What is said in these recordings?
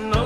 no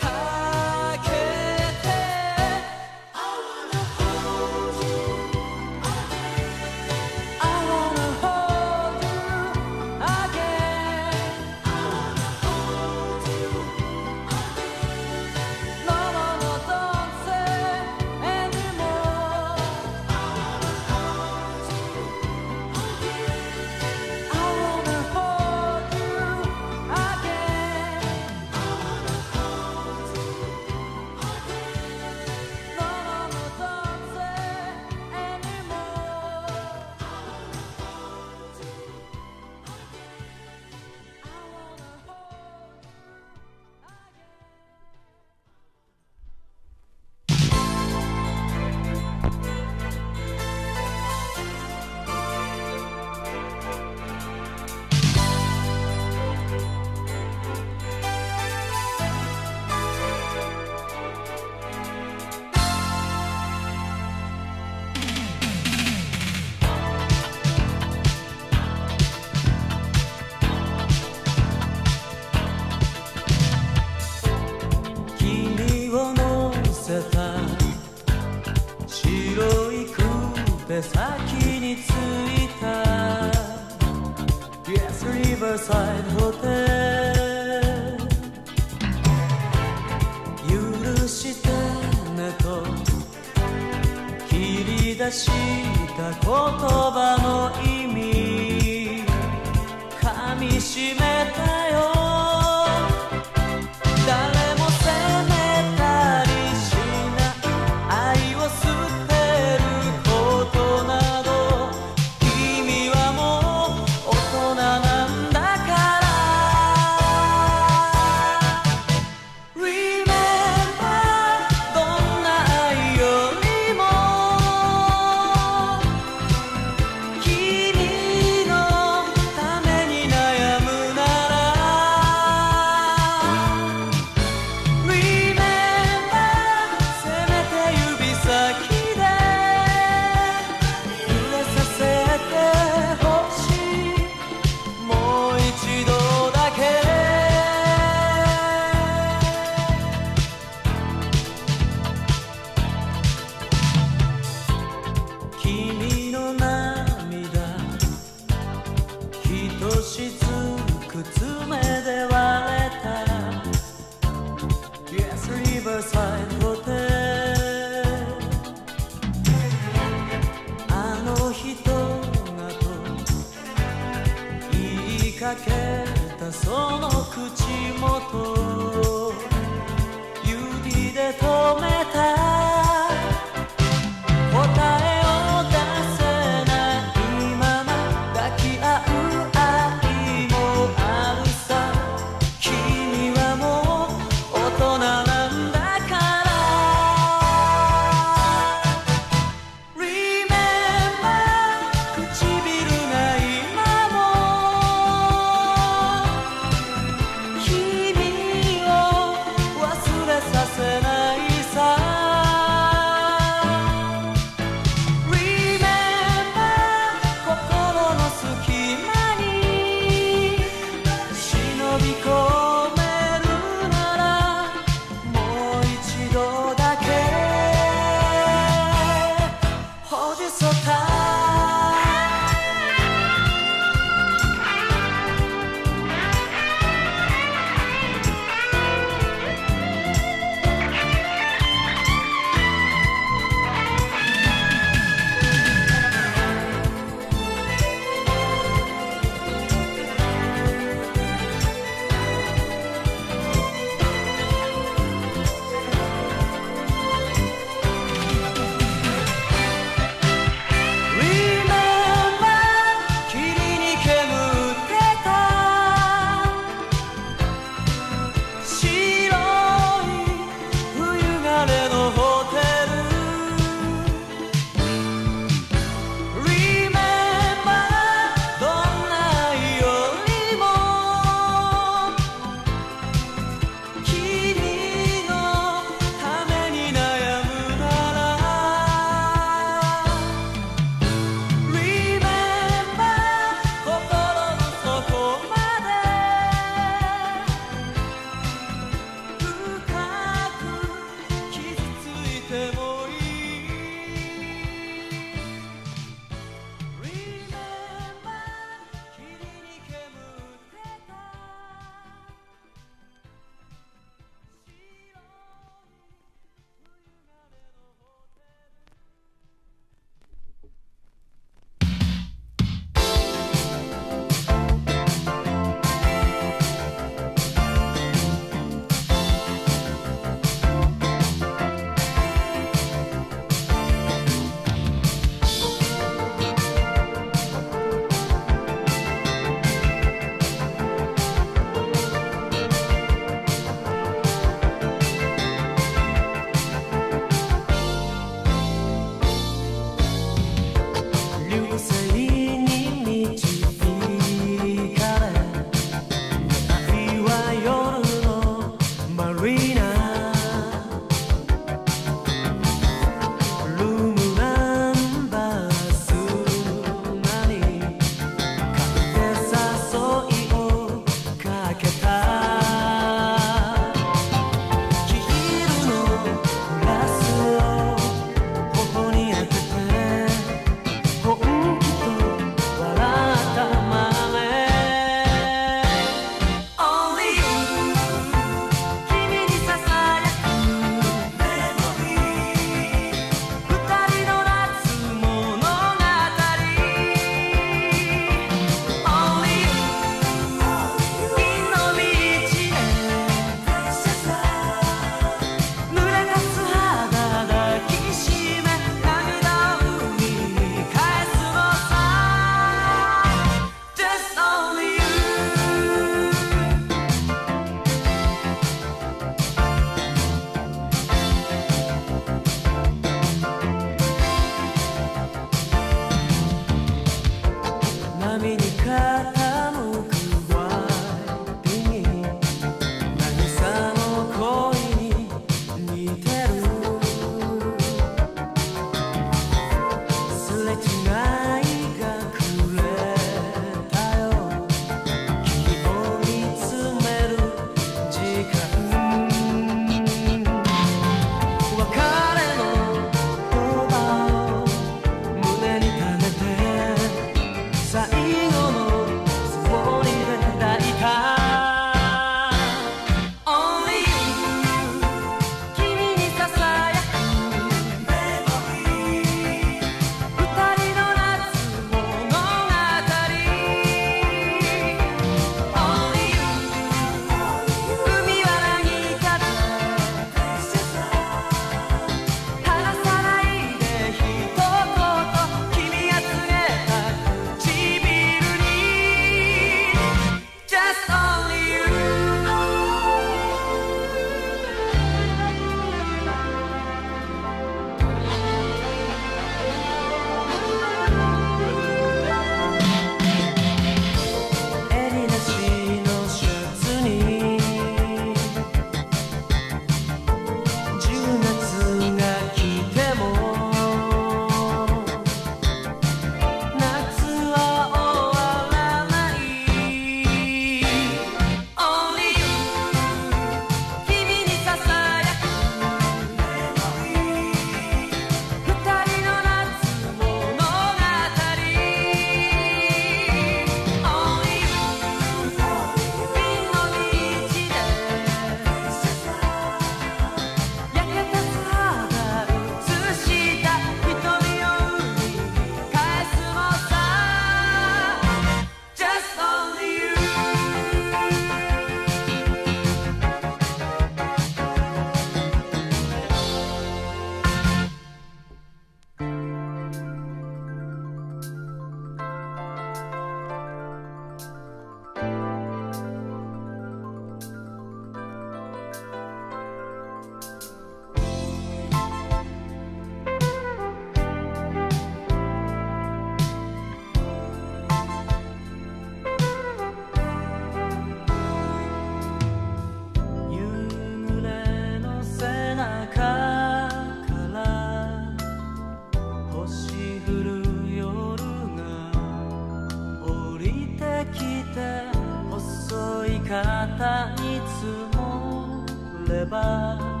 肩に積もれば